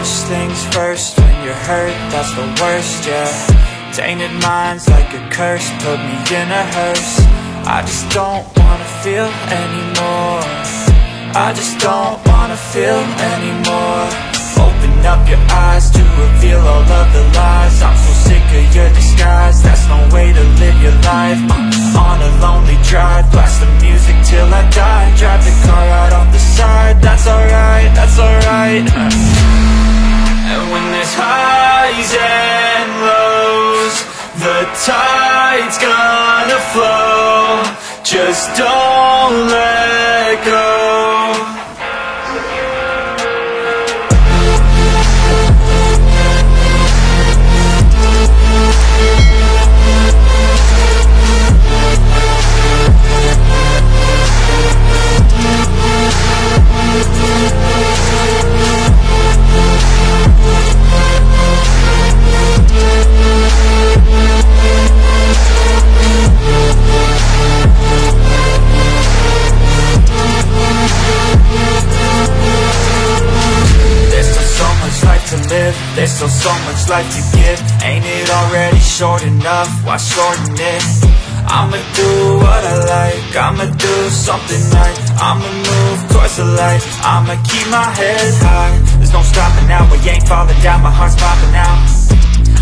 First things first, when you're hurt, that's the worst, yeah. Tainted minds like a curse, put me in a hearse. I just don't wanna feel anymore. I just don't wanna feel anymore. Open up your eyes to reveal all of the lies. I'm so sick of your disguise, that's no way to live your life. I'm on a lonely drive, blast the music till I die. Drive the car right off the side, that's alright, that's alright tide's gonna flow. Just don't let go There's still so much life to give. Ain't it already short enough? Why shorten it? I'ma do what I like. I'ma do something right. I'ma move towards the light. I'ma keep my head high. There's no stopping now. We ain't falling down. My heart's popping out.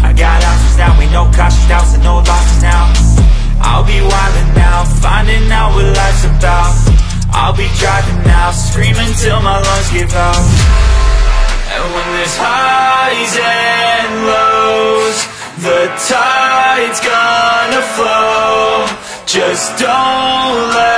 I got options now. Ain't no cautious doubts And no losses now. I'll be wildin' now. Finding out what life's about. I'll be driving now. Screaming till my lungs give out. And when there's highs flow Just don't let